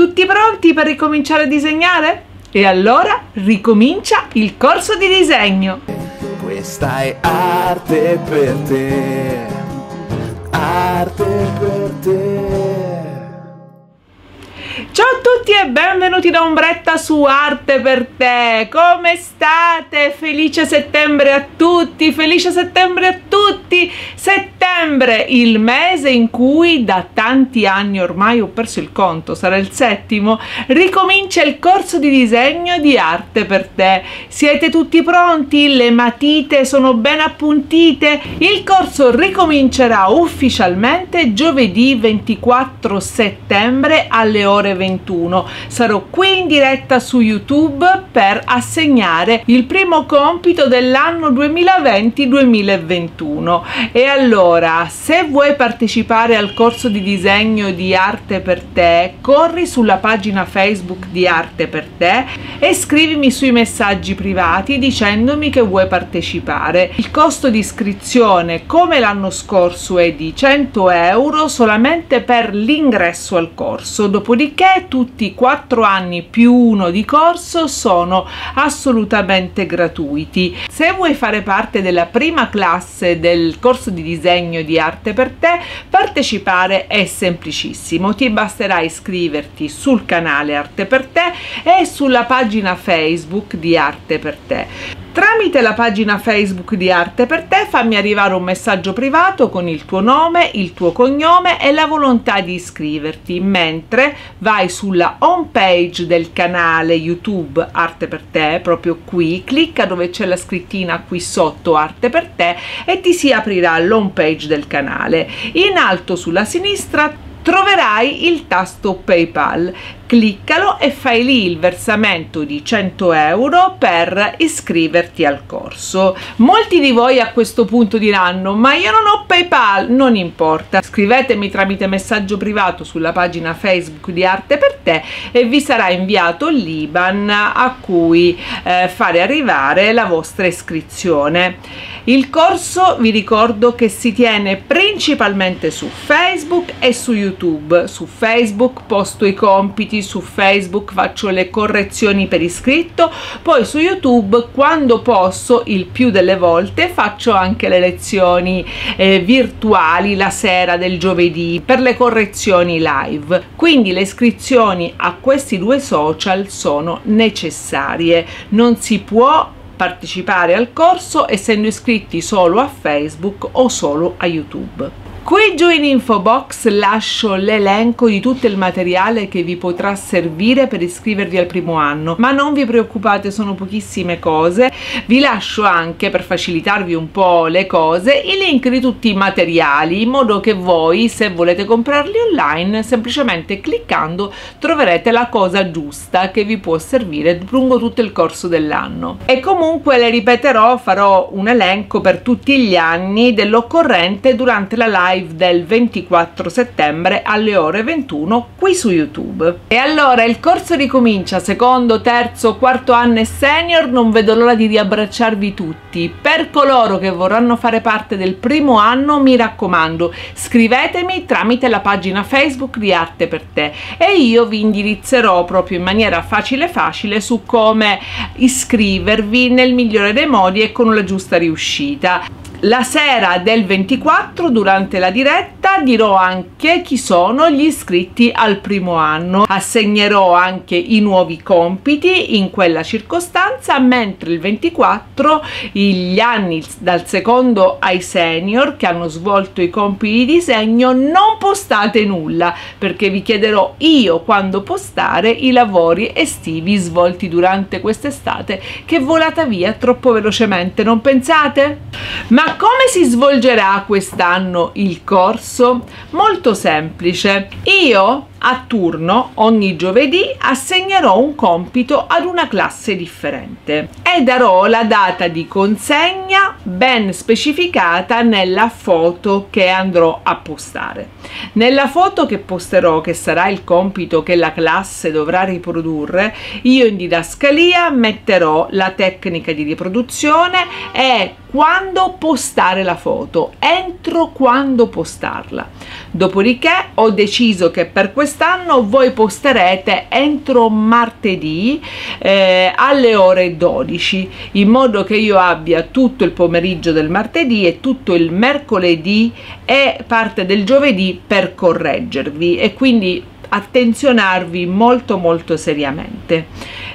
Tutti pronti per ricominciare a disegnare? E allora ricomincia il corso di disegno. Questa è arte per te, arte per te. Tutti e benvenuti da Ombretta su Arte per te. Come state? Felice settembre a tutti, felice settembre a tutti. Settembre, il mese in cui da tanti anni ormai ho perso il conto, sarà il settimo, ricomincia il corso di disegno di Arte per te. Siete tutti pronti? Le matite sono ben appuntite? Il corso ricomincerà ufficialmente giovedì 24 settembre alle ore 21. Sarò qui in diretta su YouTube per assegnare il primo compito dell'anno 2020-2021. E allora, se vuoi partecipare al corso di disegno di Arte per te, corri sulla pagina Facebook di Arte per te e scrivimi sui messaggi privati dicendomi che vuoi partecipare. Il costo di iscrizione, come l'anno scorso, è di 100 euro solamente per l'ingresso al corso. Dopodiché tutti i 4 anni più uno di corso sono assolutamente gratuiti. Se vuoi fare parte della prima classe del corso di disegno di arte per te, partecipare è semplicissimo. Ti basterà iscriverti sul canale Arte per te e sulla pagina Facebook di Arte per te. Tramite la pagina Facebook di Arte per te fammi arrivare un messaggio privato con il tuo nome, il tuo cognome e la volontà di iscriverti, mentre vai sulla home page del canale YouTube Arte per te, proprio qui, clicca dove c'è la scrittina qui sotto Arte per te e ti si aprirà l'home page del canale. In alto sulla sinistra troverai il tasto PayPal. Cliccalo e fai lì il versamento di 100 euro per iscriverti al corso. Molti di voi a questo punto diranno: Ma io non ho PayPal, non importa. Scrivetemi tramite messaggio privato sulla pagina Facebook di Arte per te e vi sarà inviato l'IBAN a cui eh, fare arrivare la vostra iscrizione. Il corso vi ricordo che si tiene principalmente su Facebook e su YouTube. Su Facebook posto i compiti, su Facebook faccio le correzioni per iscritto, poi su YouTube quando posso, il più delle volte, faccio anche le lezioni eh, virtuali la sera del giovedì per le correzioni live. Quindi le iscrizioni a questi due social sono necessarie. Non si può partecipare al corso essendo iscritti solo a Facebook o solo a YouTube. Qui giù in info box lascio l'elenco di tutto il materiale che vi potrà servire per iscrivervi al primo anno, ma non vi preoccupate, sono pochissime cose. Vi lascio anche per facilitarvi un po' le cose i link di tutti i materiali in modo che voi se volete comprarli online semplicemente cliccando troverete la cosa giusta che vi può servire lungo tutto il corso dell'anno. E comunque le ripeterò, farò un elenco per tutti gli anni dell'occorrente durante la live live del 24 settembre alle ore 21 qui su YouTube. E allora il corso ricomincia secondo, terzo, quarto anno e senior, non vedo l'ora di riabbracciarvi tutti. Per coloro che vorranno fare parte del primo anno, mi raccomando, scrivetemi tramite la pagina Facebook di Arte per te e io vi indirizzerò proprio in maniera facile facile su come iscrivervi nel migliore dei modi e con la giusta riuscita. La sera del 24 durante la diretta dirò anche chi sono gli iscritti al primo anno. Assegnerò anche i nuovi compiti in quella circostanza, mentre il 24 gli anni dal secondo ai senior che hanno svolto i compiti di disegno non postate nulla perché vi chiederò io quando postare i lavori estivi svolti durante quest'estate che è volata via troppo velocemente, non pensate? Ma come si svolgerà quest'anno il corso? Molto semplice. Io a turno ogni giovedì assegnerò un compito ad una classe differente e darò la data di consegna ben specificata nella foto che andrò a postare. Nella foto che posterò, che sarà il compito che la classe dovrà riprodurre, io in didascalia metterò la tecnica di riproduzione e quando postare la foto, entro quando postarla Dopodiché ho deciso che per quest'anno voi posterete entro martedì eh, alle ore 12 in modo che io abbia tutto il pomeriggio del martedì e tutto il mercoledì e parte del giovedì per correggervi e quindi attenzionarvi molto molto seriamente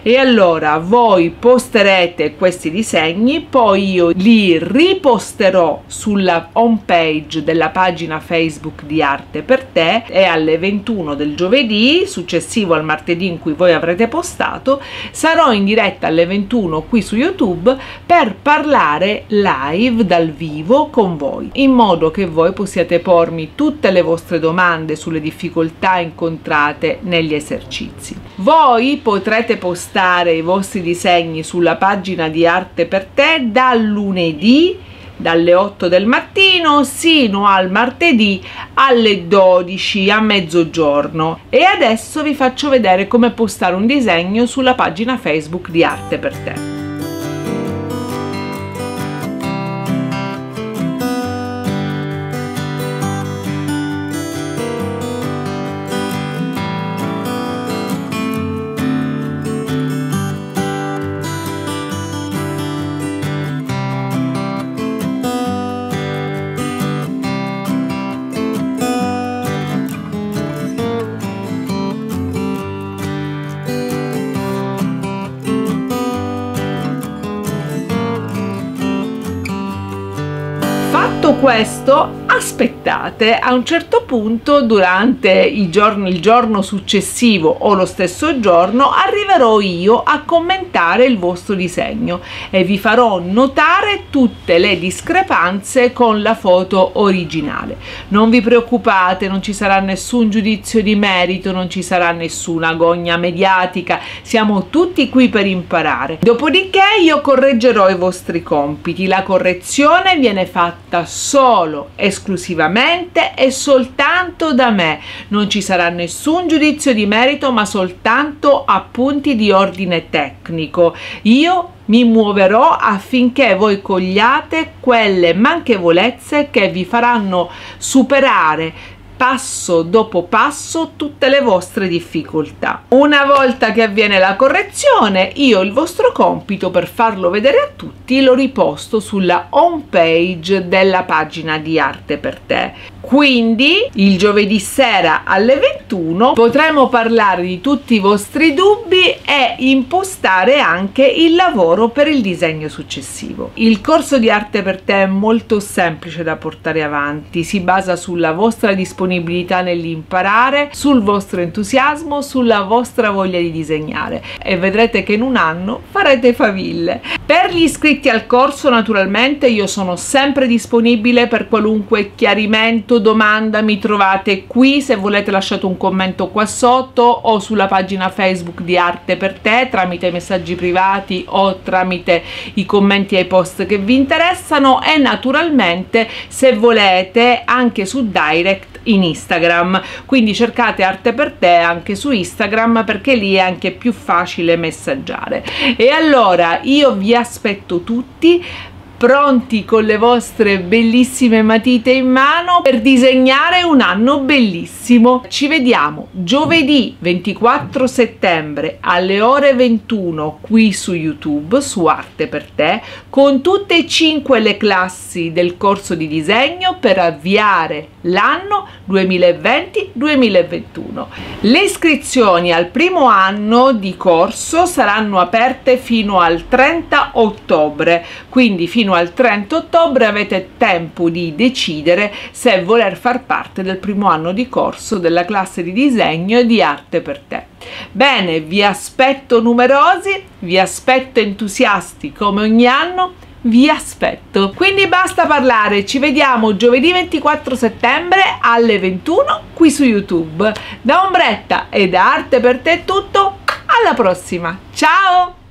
e allora voi posterete questi disegni poi io li riposterò sulla home page della pagina facebook di arte per te. E alle 21 del giovedì successivo al martedì in cui voi avrete postato. Sarò in diretta alle 21 qui su youtube per parlare live dal vivo con voi in modo che voi possiate pormi tutte le vostre domande sulle difficoltà incontrate negli esercizi voi potrete postare i vostri disegni sulla pagina di Arte per te dal lunedì dalle 8 del mattino sino al martedì alle 12 a mezzogiorno e adesso vi faccio vedere come postare un disegno sulla pagina Facebook di Arte per te. Fatto questo, aspettate a un certo punto durante il giorno, il giorno successivo o lo stesso giorno arriverò io a commentare il vostro disegno e vi farò notare tutte le discrepanze con la foto originale. Non vi preoccupate non ci sarà nessun giudizio di merito non ci sarà nessuna gogna mediatica siamo tutti qui per imparare. Dopodiché io correggerò i vostri compiti la correzione viene fatta solo esclusivamente esclusivamente e soltanto da me. Non ci sarà nessun giudizio di merito, ma soltanto appunti di ordine tecnico. Io mi muoverò affinché voi cogliate quelle manchevolezze che vi faranno superare passo dopo passo tutte le vostre difficoltà. Una volta che avviene la correzione, io il vostro compito per farlo vedere a tutti lo riposto sulla home page della pagina di arte per te. Quindi il giovedì sera alle 21 potremo parlare di tutti i vostri dubbi e impostare anche il lavoro per il disegno successivo. Il corso di arte per te è molto semplice da portare avanti, si basa sulla vostra disponibilità nell'imparare, sul vostro entusiasmo, sulla vostra voglia di disegnare e vedrete che in un anno farete faville. Per gli iscritti al corso naturalmente io sono sempre disponibile per qualunque chiarimento domanda mi trovate qui se volete lasciate un commento qua sotto o sulla pagina facebook di arte per te tramite messaggi privati o tramite i commenti ai post che vi interessano. E naturalmente se volete anche su direct in Instagram. Quindi cercate arte per te anche su Instagram perché lì è anche più facile messaggiare. E allora io vi aspetto tutti pronti con le vostre bellissime matite in mano per disegnare un anno bellissimo. Ci vediamo giovedì 24 settembre alle ore 21 qui su YouTube su Arte per te con tutte e cinque le classi del corso di disegno per avviare l'anno 2020-2021. Le iscrizioni al primo anno di corso saranno aperte fino al 30 ottobre, quindi fino al 30 ottobre avete tempo di decidere se voler far parte del primo anno di corso della classe di disegno e di arte per te. Bene, vi aspetto numerosi, vi aspetto entusiasti come ogni anno vi aspetto. Quindi basta parlare, ci vediamo giovedì 24 settembre alle 21 qui su YouTube. Da Ombretta e da Arte per te è tutto, alla prossima, ciao!